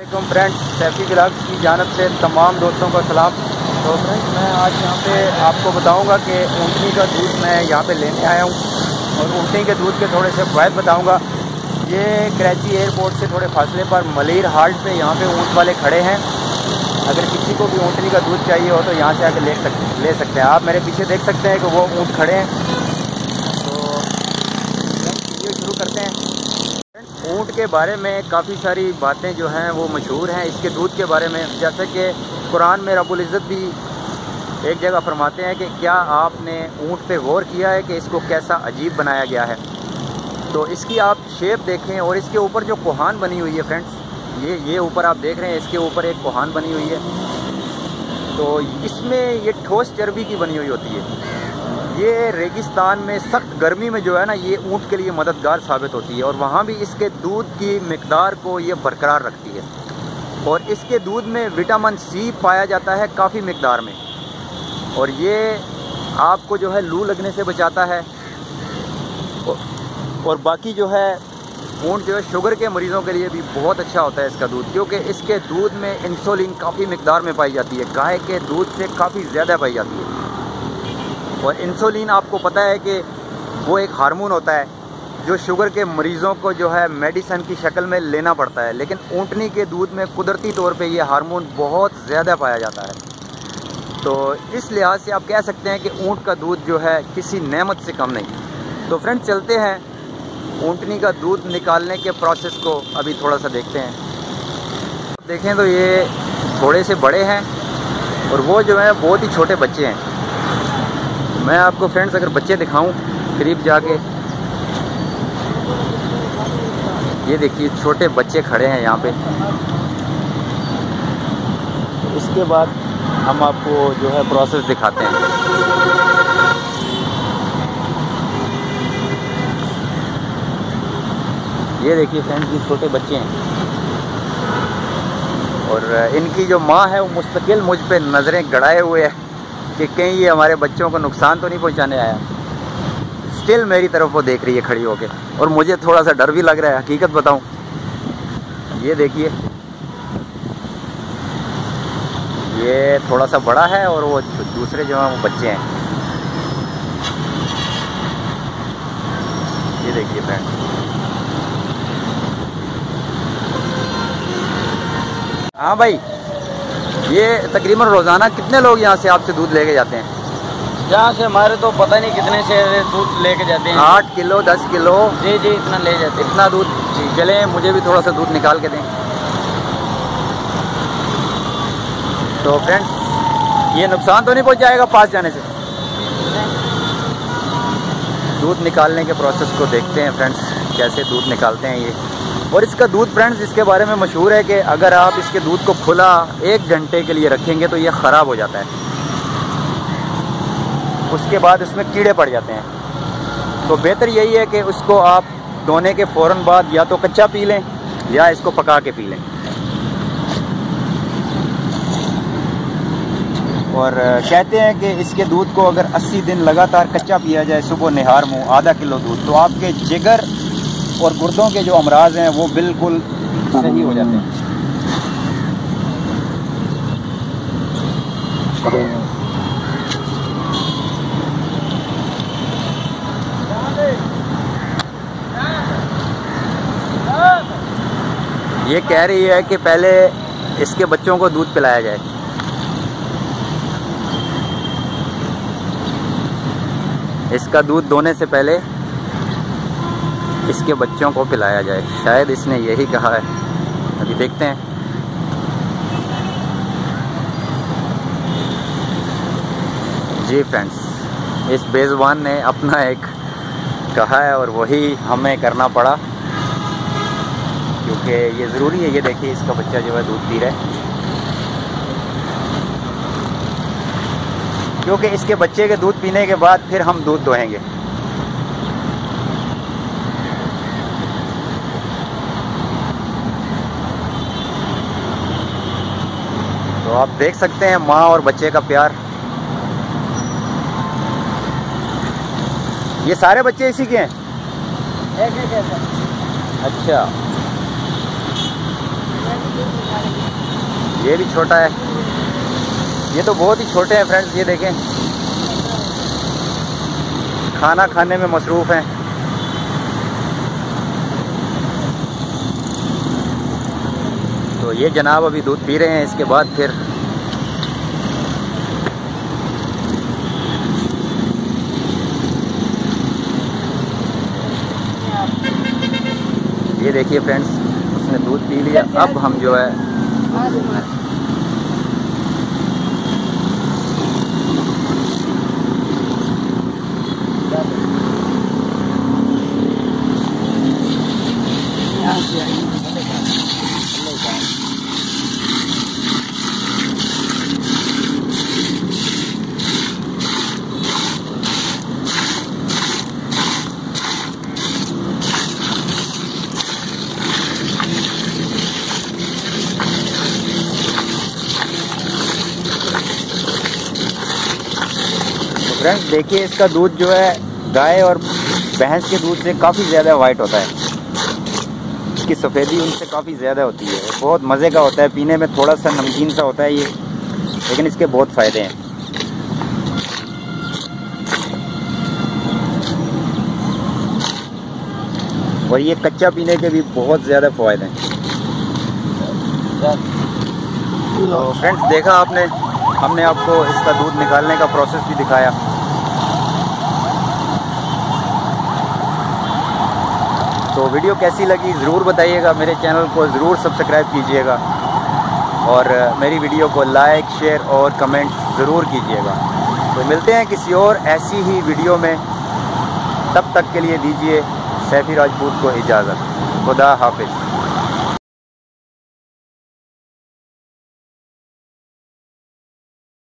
Friends Saifi blogs की जानब से तमाम दोस्तों का सलाम। तो फ्रेंड्स मैं आज यहाँ पे आपको बताऊँगा कि ऊँटनी का दूध मैं यहाँ पे लेने आया हूँ। और ऊँटनी के दूध के थोड़े से फ़ायदे बताऊँगा। ये कराची एयरपोर्ट से थोड़े फासले पर मलिर हाल्ट पे यहाँ पे ऊँट वाले खड़े हैं। अगर किसी को भी ऊँटनी का दूध चाहिए हो तो यहाँ से आकर ले सकते ले सकते हैं। आप मेरे पीछे देख सकते हैं कि वो ऊँट खड़े हैं तो वीडियो शुरू करते हैं ऊँट के बारे में काफ़ी सारी बातें जो हैं वो मशहूर हैं। इसके दूध के बारे में जैसे कि कुरान में रबुल्ज़त भी एक जगह फरमाते हैं कि क्या आपने ऊँट पे गौर किया है कि इसको कैसा अजीब बनाया गया है? तो इसकी आप शेप देखें और इसके ऊपर जो कोहान बनी हुई है फ्रेंड्स, ये ये ऊपर आप देख रहे हैं, इसके ऊपर एक कोहान बनी हुई है। तो इसमें ये ठोस चर्बी की बनी हुई होती है। ये रेगिस्तान में सख्त गर्मी में जो है ना, ये ऊँट के लिए मददगार साबित होती है और वहाँ भी इसके दूध की मकदार को ये बरकरार रखती है। और इसके दूध में विटामिन सी पाया जाता है काफ़ी मकदार में। और ये आपको जो है लू लगने से बचाता है। और बाकी जो है, ऊँट जो है शुगर के मरीज़ों के लिए भी बहुत अच्छा होता है इसका दूध, क्योंकि इसके दूध में इंसुलिन काफ़ी मकदार में पाई जाती है। गाय के दूध से काफ़ी ज़्यादा पाई जाती है। और इंसुलिन आपको पता है कि वो एक हार्मोन होता है, जो शुगर के मरीज़ों को जो है मेडिसन की शक्ल में लेना पड़ता है। लेकिन ऊँटनी के दूध में कुदरती तौर पे ये हार्मोन बहुत ज़्यादा पाया जाता है। तो इस लिहाज से आप कह सकते हैं कि ऊँट का दूध जो है किसी नेमत से कम नहीं। तो फ्रेंड चलते हैं ऊँटनी का दूध निकालने के प्रोसेस को अभी थोड़ा सा देखते हैं। देखें तो ये थोड़े से बड़े हैं और वो जो है बहुत ही छोटे बच्चे हैं। मैं आपको फ्रेंड्स अगर बच्चे दिखाऊँ, करीब जाके। ये देखिए, छोटे बच्चे खड़े हैं यहाँ पे। तो इसके बाद हम आपको जो है प्रोसेस दिखाते हैं। ये देखिए फ्रेंड्स ये छोटे बच्चे हैं। और इनकी जो माँ है, वो मुस्तकिल मुझ पर नज़रें गड़ाए हुए है। कि कहीं ये हमारे बच्चों को नुकसान तो नहीं पहुँचाने आया। स्टिल मेरी तरफ़ वो देख रही है खड़ी होके। और मुझे थोड़ा सा डर भी लग रहा है, हकीकत बताऊँ। ये देखिए। ये थोड़ा सा बड़ा है और वो दूसरे जो हैं वो बच्चे हैं। ये देखिए फ्रेंड हाँ भाई। ये तकरीबन रोज़ाना कितने लोग यहाँ से आपसे दूध लेके जाते हैं? यहाँ से हमारे तो पता नहीं कितने से दूध लेके जाते हैं। आठ किलो दस किलो? जी जी इतना ले जाते इतना दूध? चले मुझे भी थोड़ा सा दूध निकाल के दें। तो फ्रेंड्स ये नुकसान तो नहीं पहुँच जाएगा पास जाने से? दूध निकालने के प्रोसेस को देखते हैं फ्रेंड्स कैसे दूध निकालते हैं ये। और इसका दूध फ्रेंड्स इसके बारे में मशहूर है कि अगर आप इसके दूध को खुला एक घंटे के लिए रखेंगे तो ये ख़राब हो जाता है। उसके बाद इसमें कीड़े पड़ जाते हैं। तो बेहतर यही है कि उसको आप धोने के फ़ौर बाद या तो कच्चा पी लें या इसको पका के पी लें। और कहते हैं कि इसके दूध को अगर 80 दिन लगातार कच्चा पिया जाए, सुबह निहार मुँह, आधा किलो दूध तो आपके जिगर और गुर्दों के जो अमराज हैं, वो बिल्कुल सही हो जाते हैं। ये कह रही है कि पहले इसके बच्चों को दूध पिलाया जाए। इसका दूध दोने से पहले इसके बच्चों को पिलाया जाए। शायद इसने यही कहा है। अभी देखते हैं। जी फ्रेंड्स, इस बेज़बान ने अपना एक कहा है और वही हमें करना पड़ा। क्योंकि ये ज़रूरी है, ये देखिए, इसका बच्चा जो है दूध पी रहा है। क्योंकि इसके बच्चे के दूध पीने के बाद फिर हम दूध दोहेंगे। तो आप देख सकते हैं माँ और बच्चे का प्यार। ये सारे बच्चे इसी के हैं? एक एक अच्छा। ये भी छोटा है। ये तो बहुत ही छोटे हैं फ्रेंड्स ये देखें। खाना खाने में मसरूफ़ हैं। तो ये जनाब अभी दूध पी रहे हैं, इसके बाद फिर ये देखिए फ्रेंड्स, उसने दूध पी लिया। अब हम जो है फ्रेंड्स देखिए, इसका दूध जो है, गाय और भैंस के दूध से काफ़ी ज़्यादा वाइट होता है। इसकी सफ़ेदी उनसे काफ़ी ज़्यादा होती है। बहुत मज़े का होता है। पीने में थोड़ा सा नमकीन सा होता है ये, लेकिन इसके बहुत फ़ायदे हैं। और ये कच्चा पीने के भी बहुत ज़्यादा फ़ायदे हैं। तो फ्रेंड्स, देखा आपने, हमने आपको इसका दूध निकालने का प्रोसेस भी दिखाया। तो वीडियो कैसी लगी ज़रूर बताइएगा। मेरे चैनल को ज़रूर सब्सक्राइब कीजिएगा और मेरी वीडियो को लाइक, शेयर और कमेंट ज़रूर कीजिएगा। तो मिलते हैं किसी और ऐसी ही वीडियो में। तब तक के लिए दीजिए सैफी राजपूत को इजाज़त। खुदा हाफिज़।